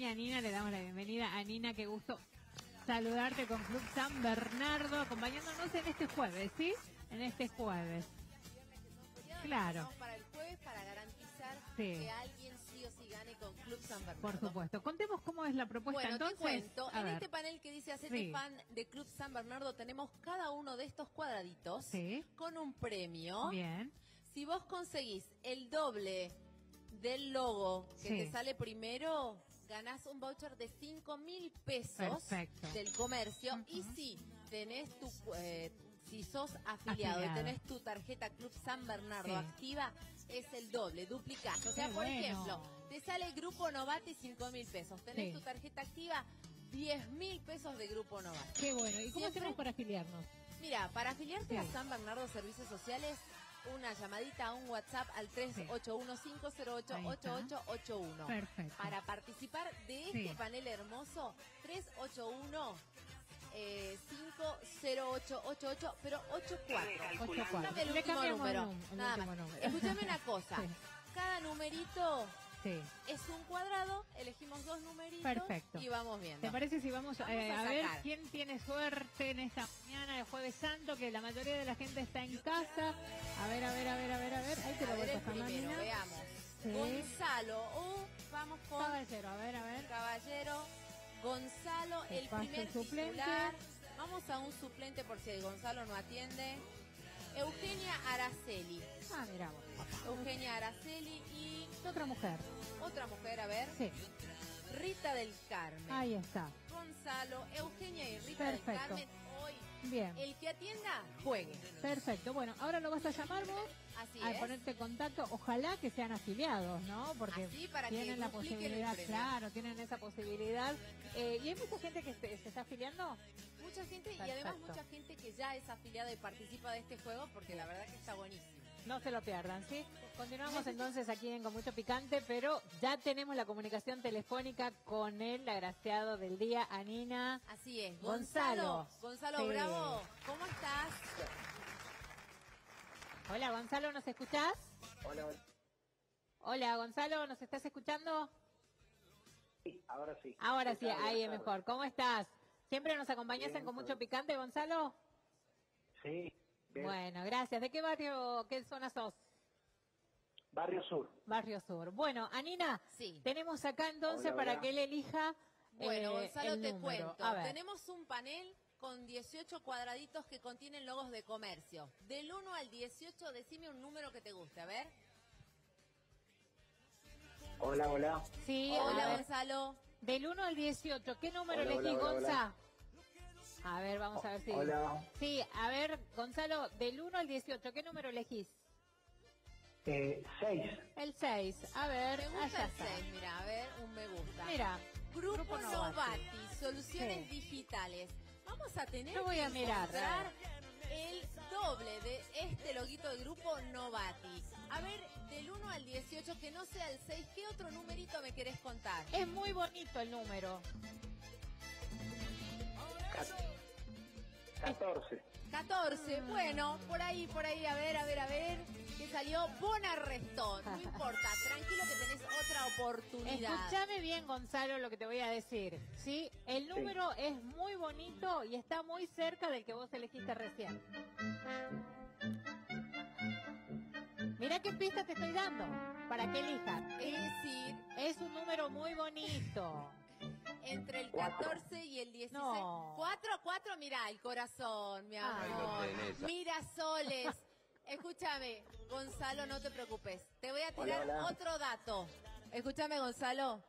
Y a Nina le damos la bienvenida. A Nina, qué gusto saludarte con Club San Bernardo, acompañándonos en este jueves, ¿sí? En este jueves. Claro. Para el jueves, para garantizar Sí. que alguien sí o sí gane con Club San Bernardo. Por supuesto. Contemos cómo es la propuesta Bueno, entonces. te cuento. En ver. este panel que dice Hacete Sí. fan de Club San Bernardo tenemos cada uno de estos cuadraditos Sí. con un premio. Bien. Si vos conseguís el doble del logo que te sale primero, ganás un voucher de 5 mil pesos Perfecto. del comercio. Y si tenés tu... eh, si sos afiliado, Afiliado. y tenés tu tarjeta Club San Bernardo Sí. activa, es el doble, duplicás. O sea, Qué por bueno. ejemplo, te sale Grupo Novati 5 mil pesos. Tenés Sí. tu tarjeta activa, 10 mil pesos de Grupo Novati. Qué bueno. ¿Y cómo hacemos para afiliarnos? Mira, para afiliarte Sí. a San Bernardo Servicios Sociales, una llamadita a un WhatsApp al 381-508-8881. Perfecto. Para participar de este Sí. panel hermoso, 381 eh, 50888, pero 84. 84. Dame el Le último cambiamos número. el Nada último más. número. Escúchame una cosa. Sí. Cada numerito Sí. es un cuadrado, elegimos dos numeritos Perfecto. y vamos viendo. ¿Te parece si vamos, Vamos eh, a a, ver quién tiene suerte en esta mañana de Jueves Santo? Que la mayoría de la gente está en casa. A ver, a ver, a ver, a ver, a ver. Ahí te A lo voy ver el primero, veamos. Sí. Gonzalo, uh, vamos con Caballero, a ver, a ver. Caballero. Gonzalo, el paso primer el suplente. titular. Vamos a un suplente por si Gonzalo no atiende. Eugenia Araceli. Ah, mira vos. Eugenia Araceli y Otra mujer. otra mujer, a ver. Sí, Rita del Carmen. ahí está. Gonzalo, Eugenia y Rita Perfecto. del Carmen. Hoy, Bien. el que atienda, juegue. Perfecto. Bueno, ahora lo vas a llamar vos Así a es. ponerte en contacto. Ojalá que sean afiliados, ¿no? Porque Así, para que tienen la posibilidad, claro, tienen esa posibilidad. Eh, ¿Y hay mucha gente que se, se está afiliando? Mucha gente y además mucha gente que ya es afiliada y participa de este juego porque la verdad que está buenísimo. No se lo pierdan, ¿sí? Continuamos entonces aquí en Con Mucho Picante, pero ya tenemos la comunicación telefónica con el agraciado del día, Anina. Así es. Gonzalo. Gonzalo, Gonzalo Sí. Bravo, ¿cómo estás? Hola, Gonzalo, ¿nos escuchás? Hola, hola. Hola, Gonzalo, ¿nos estás escuchando? Sí, ahora sí. Ahora ¿Qué sí, ahí es mejor. ¿Cómo estás? ¿Siempre nos acompañas Bien, en Con Mucho. Picante, Gonzalo? Sí, bien. Bueno, gracias. ¿De qué barrio, qué zona sos? Barrio Sur. Barrio Sur. Bueno, Anina, Sí. tenemos acá entonces Hola, para hola. que él elija. Bueno, eh, Gonzalo, el te número. cuento. Tenemos un panel con 18 cuadraditos que contienen logos de comercio. Del 1 al 18, decime un número que te guste, a ver. Hola, hola. Sí, Hola. Gonzalo. Del 1 al 18, ¿qué número Hola, elegís, hola, hola, Gonza? A ver, vamos a ver si. Hola. Sí, a ver, Gonzalo, del 1 al 18, ¿qué número elegís? Eh, seis. El 6. A ver, Me gusta el está. 6, mira, a ver, un me gusta. Mira, Grupo, Grupo Novati, Novati. soluciones Sí. digitales. Vamos a tener Yo voy que a mirar, encontrar el doble de este loguito de Grupo Novati. A ver, del 1 al 18, que no sea el 6, ¿qué otro numerito me querés contar? es muy bonito el número. Catorce. 14, bueno, por ahí, por ahí, a ver, a ver, a ver. Que salió Bonarrestón. No importa, tranquilo que tenés otra oportunidad. Escúchame bien, Gonzalo, lo que te voy a decir. Sí, el número es muy bonito y está muy cerca del que vos elegiste recién. Mira qué pista te estoy dando para que elijas. Es decir, Es un número muy bonito. Entre el Cuatro. 14 y el 16. No. 4, 4, mira, el corazón, mi amor. Mira, soles. Escúchame, Gonzalo, no te preocupes. Te voy a tirar Hola, hola. otro dato. Escúchame, Gonzalo.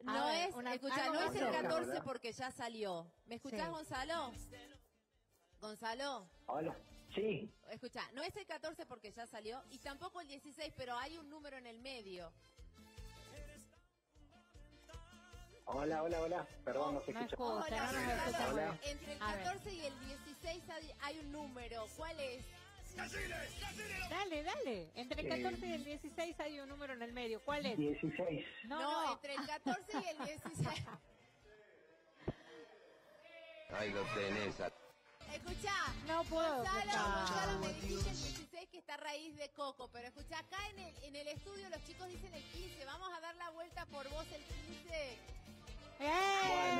No A ver, es, una- escucha, no es el cerca. 14 Hola. porque ya salió. ¿Me escuchás, Sí. Gonzalo? Gonzalo, Hola. Sí. escucha, no es el 14 porque ya salió y tampoco el 16, pero hay un número en el medio. Hola, hola, hola. Perdón, no se No escucha. Hola, Hola. Entre el A ver. 14 y el 16 hay, hay un número. ¿Cuál es? Dale, dale. Entre el Eh. 14 y el 16 hay un número en el medio. ¿Cuál es? Dieciséis. No, No, no. entre el 14 y el 16. Ahí lo tenés. Escuchá, no puedo. Gonzalo, Gonzalo me ah, dijiste el 16 que está raíz de coco, pero escucha acá en el, en el estudio los chicos dicen el 15, vamos a dar la vuelta por vos el 15. ¡Eh!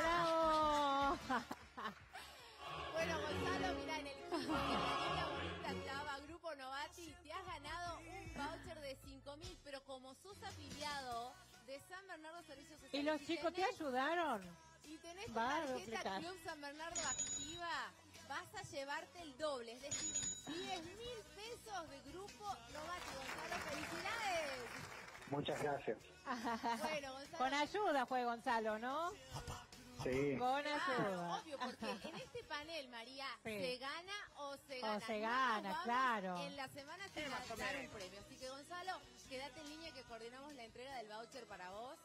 ¡Bravo! Bueno, Gonzalo, mira, en el último estaba Grupo Novati, te has ganado un voucher de 5 mil, pero como sos afiliado de San Bernardo Servicios Sociales... ¿Y los chicos te ayudaron? Y tenés tu tarjeta. Club San Bernardo activa, vas a llevarte el doble, es decir, 10 mil pesos de grupo Novati. Gonzalo, felicidades. Muchas gracias. Bueno, Gonzalo. Con ayuda fue Gonzalo, ¿no? Sí. Con Claro, ayuda. obvio, porque en este panel, María, Sí. ¿se gana o se O gana? se No gana, claro. En la semana se va a dar un premio. Así que, Gonzalo, quédate en línea que coordinamos la entrega del voucher para vos.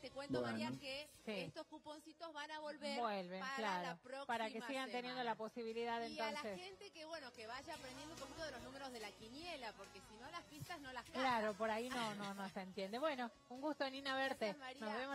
Te cuento, Bueno. María, que Sí. estos cuponcitos van a volver Vuelven, para la claro. próxima Para que sigan teniendo semana. la posibilidad Y a la entonces. gente que, bueno, que vaya aprendiendo un poquito de los números de la quiniela, porque si no las pistas no las captan. Claro, por ahí no, no, no se entiende. Bueno, un gusto, Nina, verte. Gracias, María. Nos vemos.